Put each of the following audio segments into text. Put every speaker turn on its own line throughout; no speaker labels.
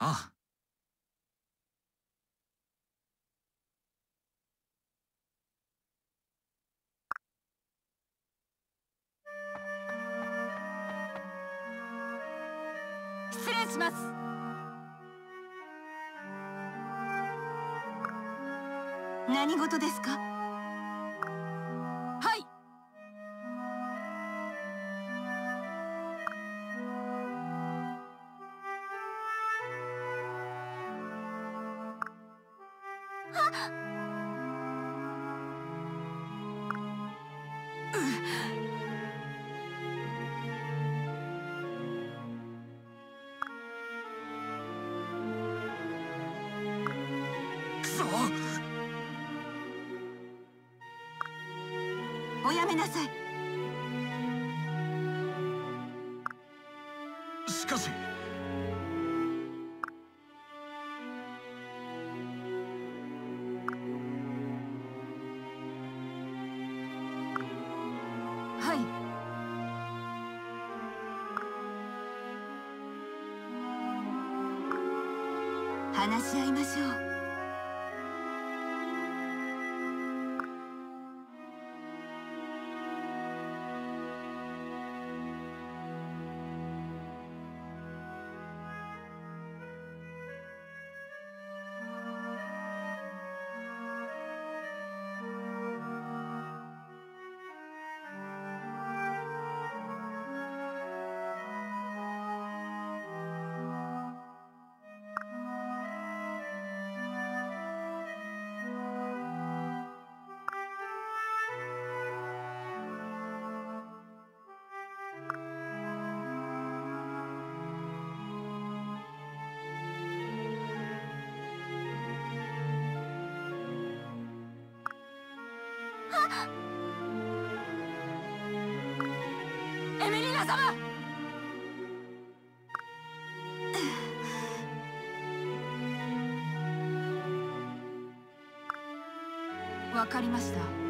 ああ。
失礼します。何事ですか？おやめなさい。話し合いましょう。エメリーナ様！わかりました。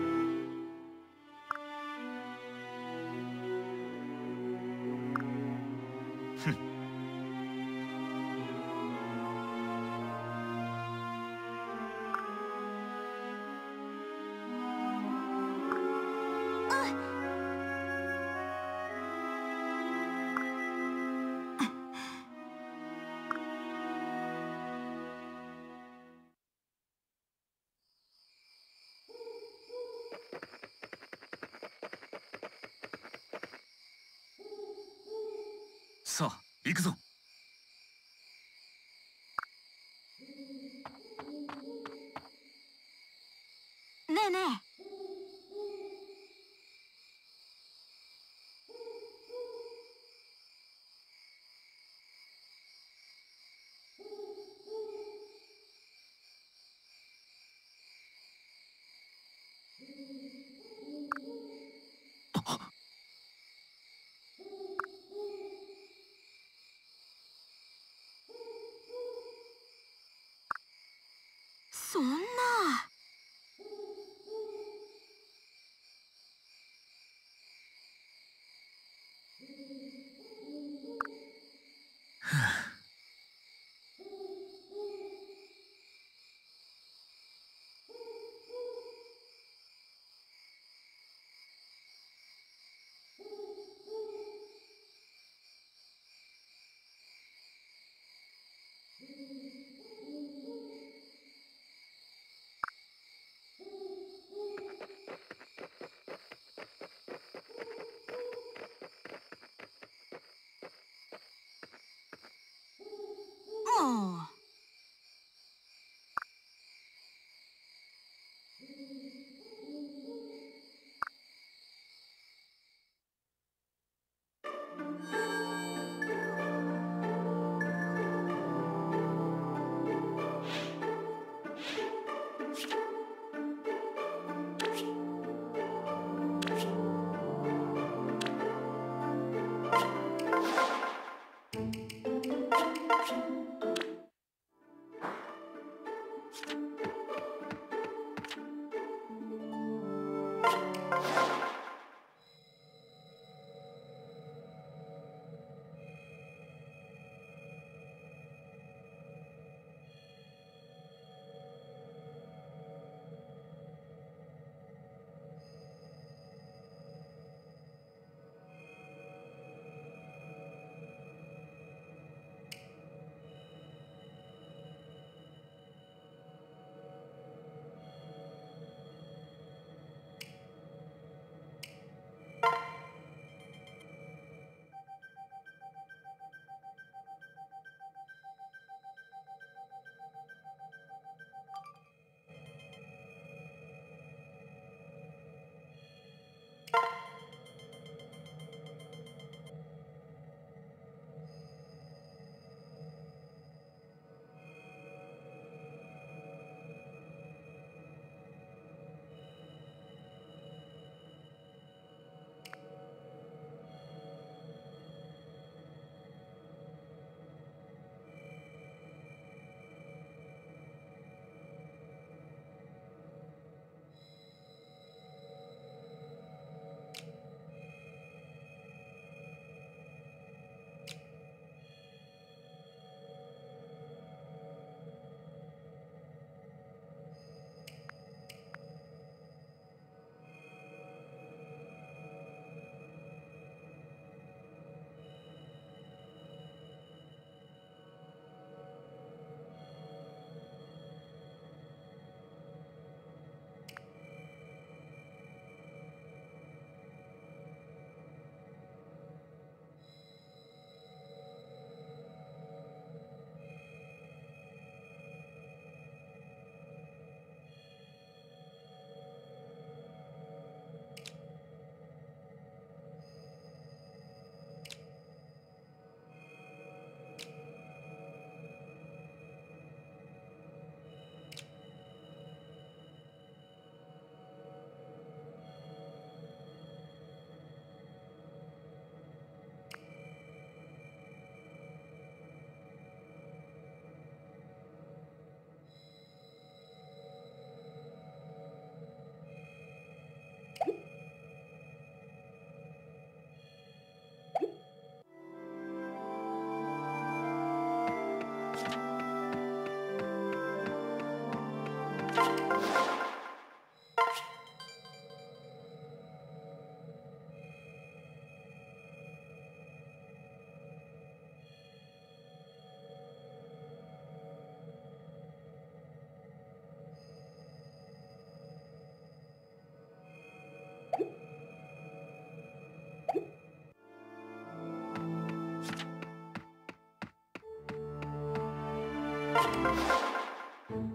行くぞ。
ねえねえ。そ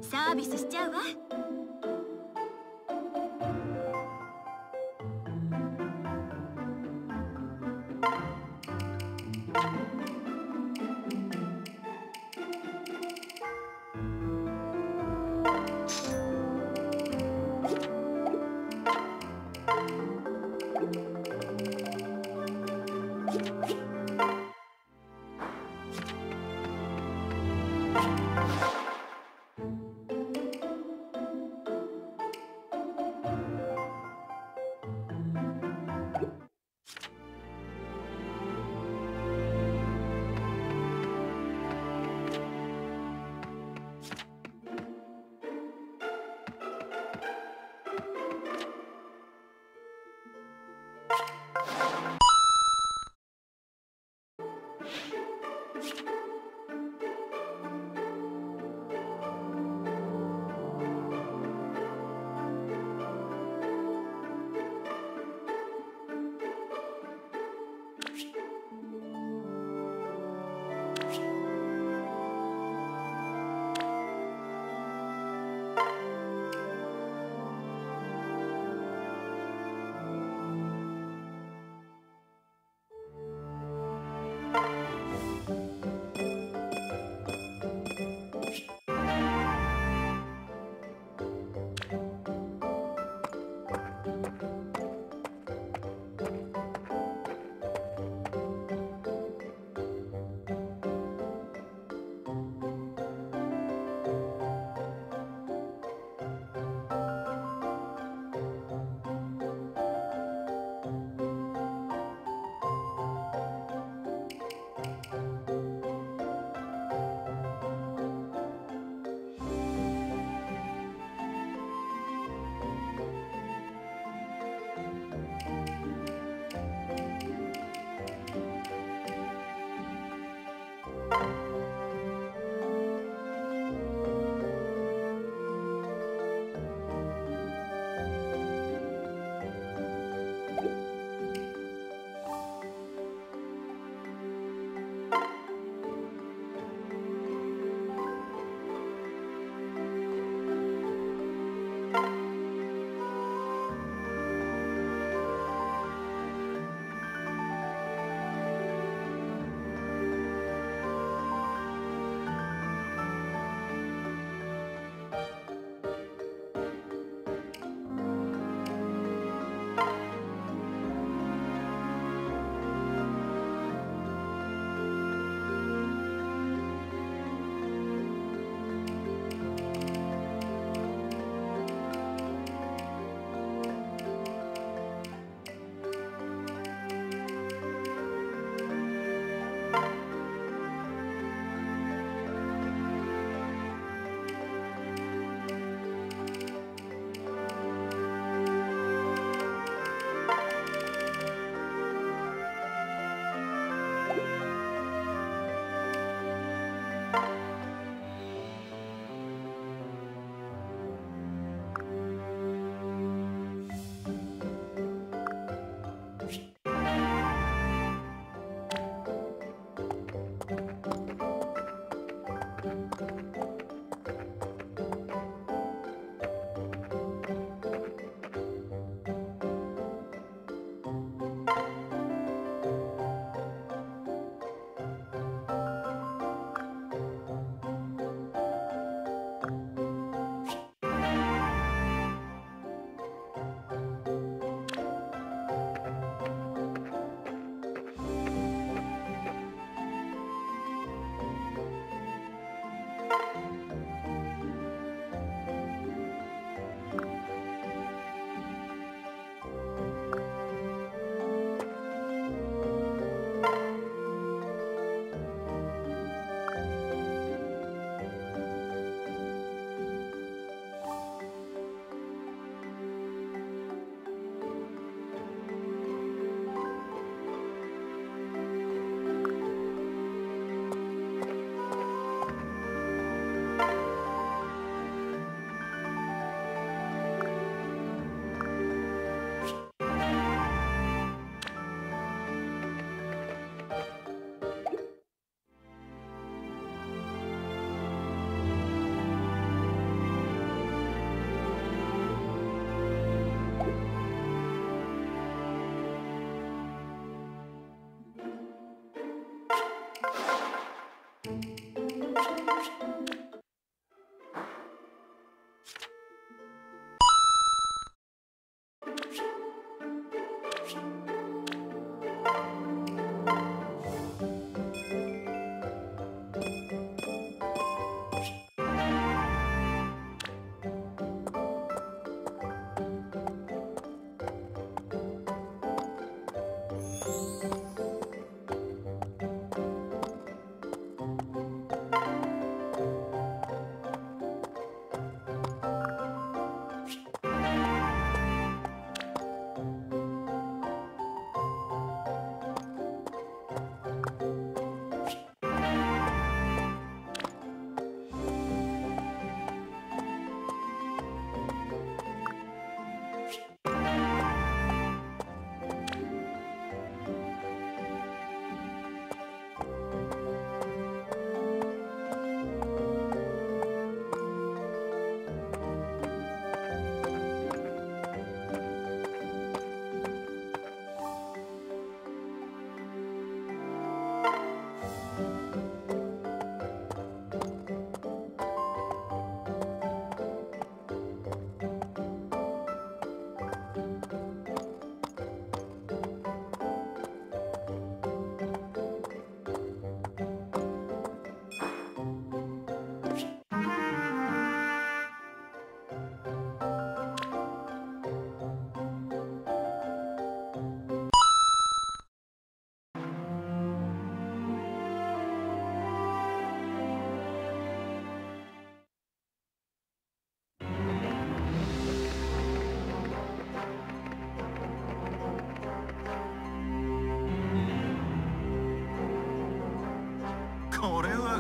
サービスしちゃうわ。
こ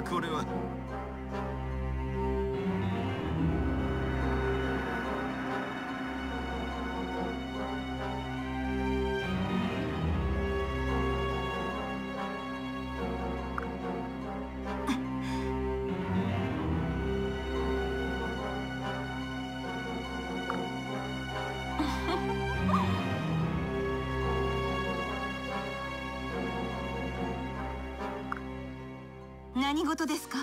これは。
何事ですか？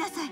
なさい。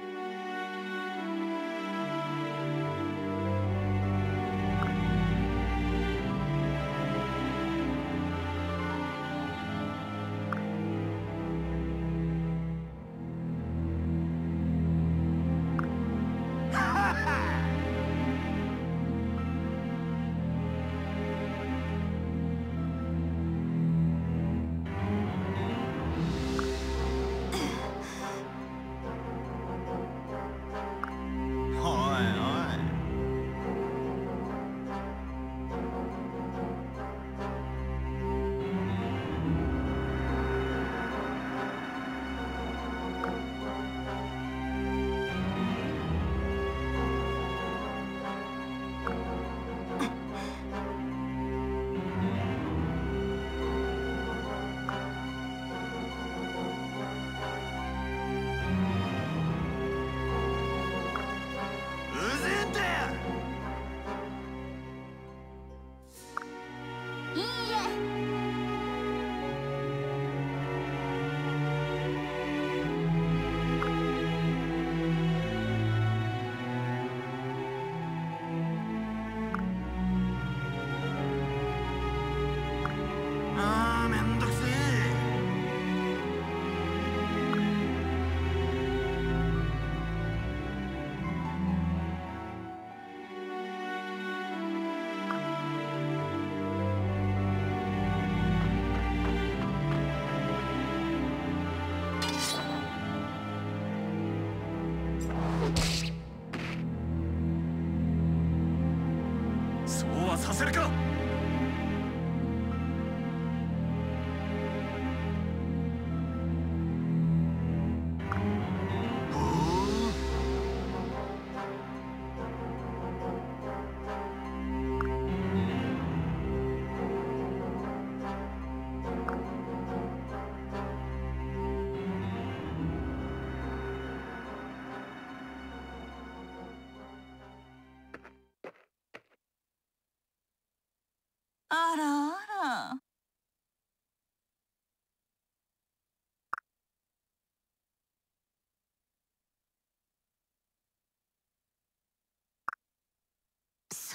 させる
か？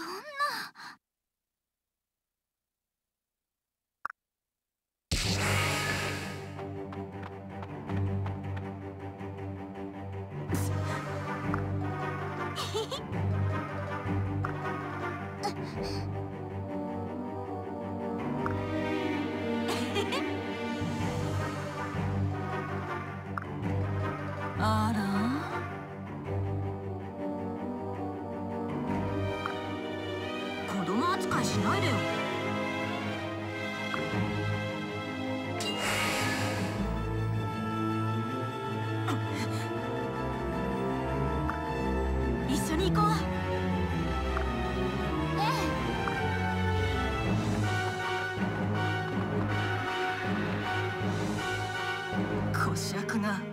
そんな。こ
し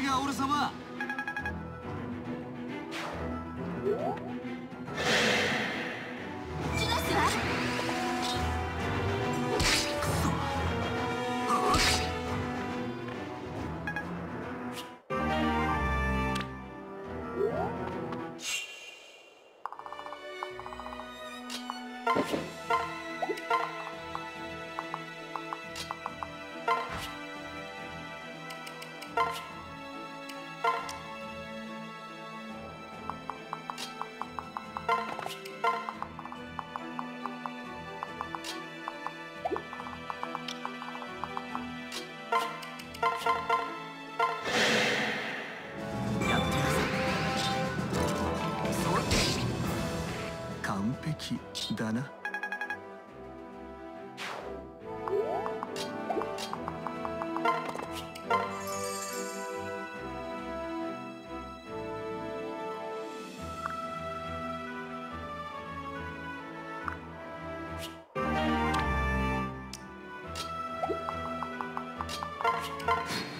が俺様。
you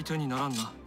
相手にならんな。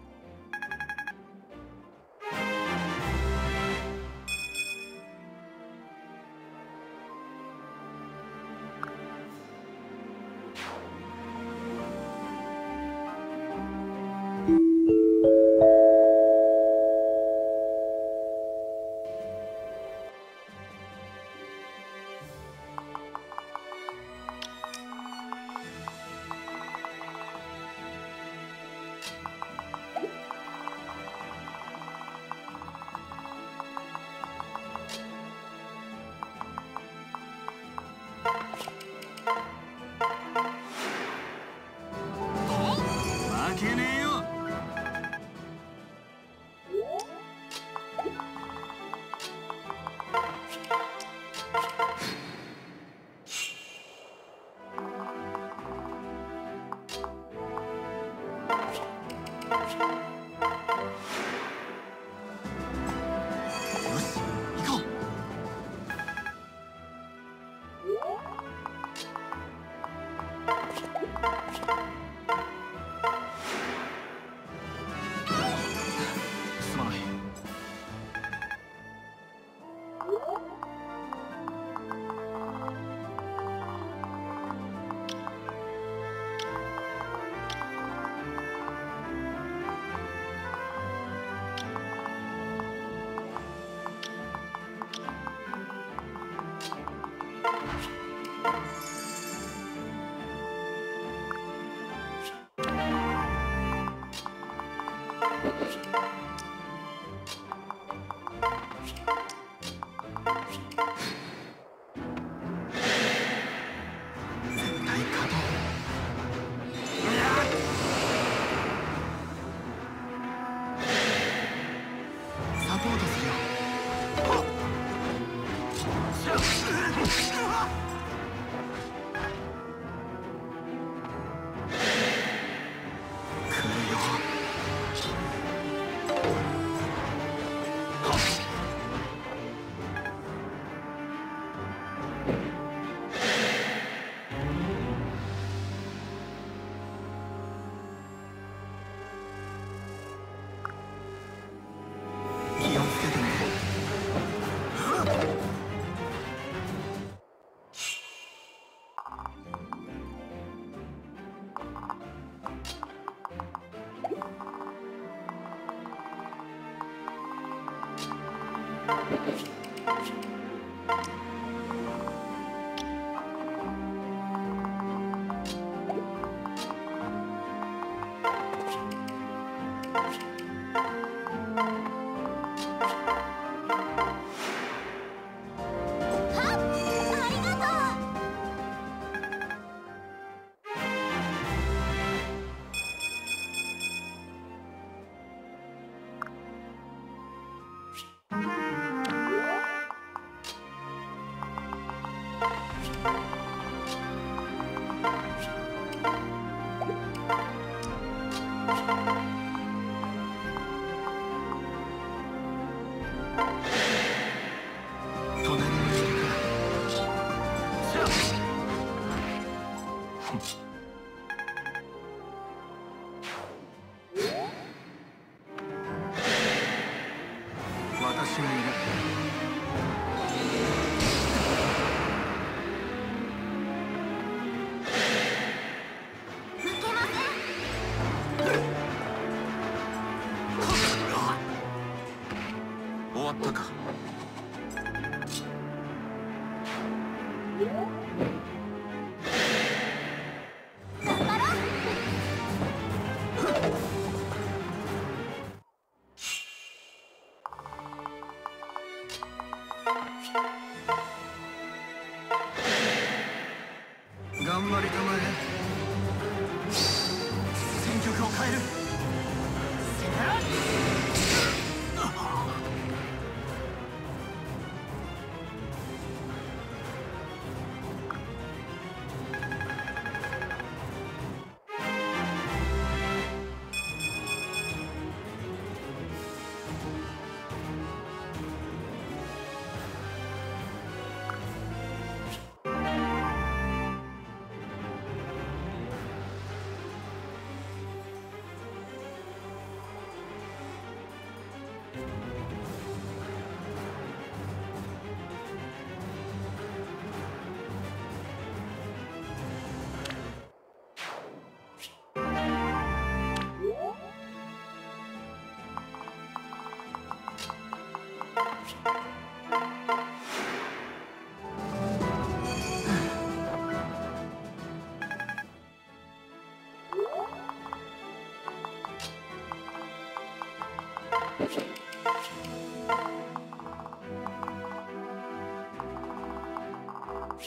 ったか。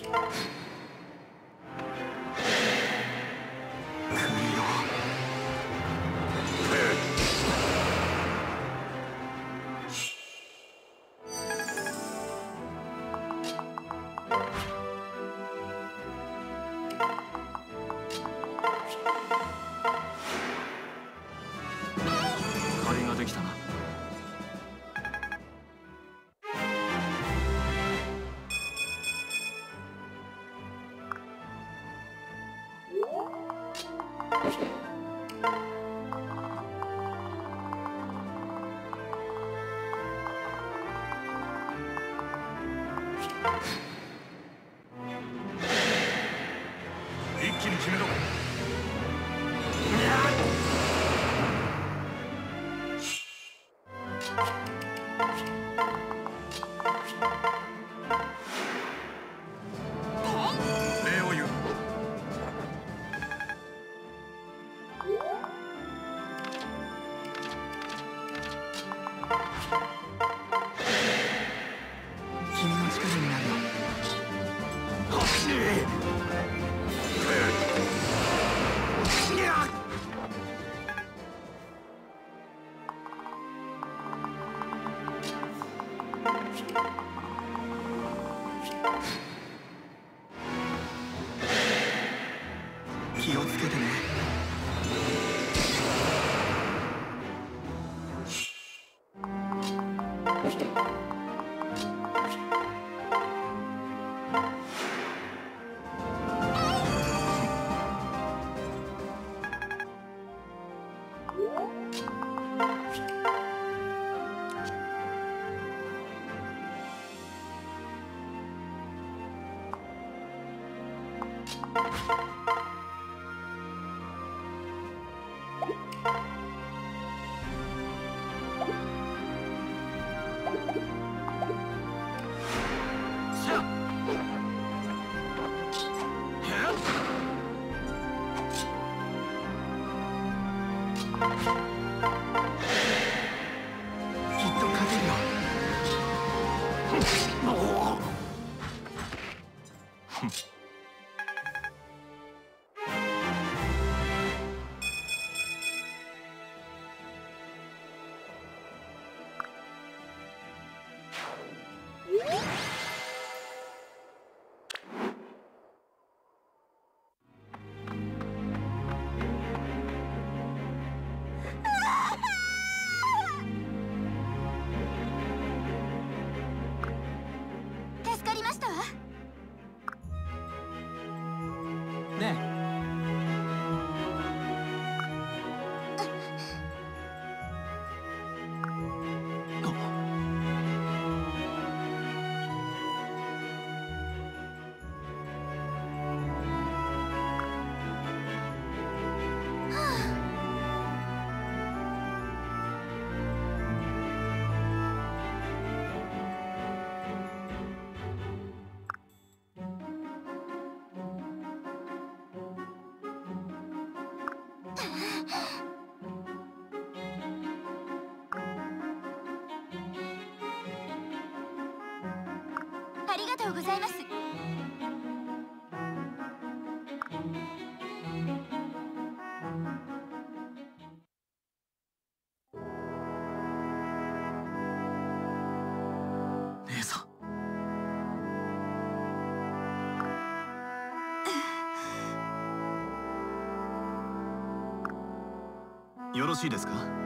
ま
し。you ございます。
よろしいですか？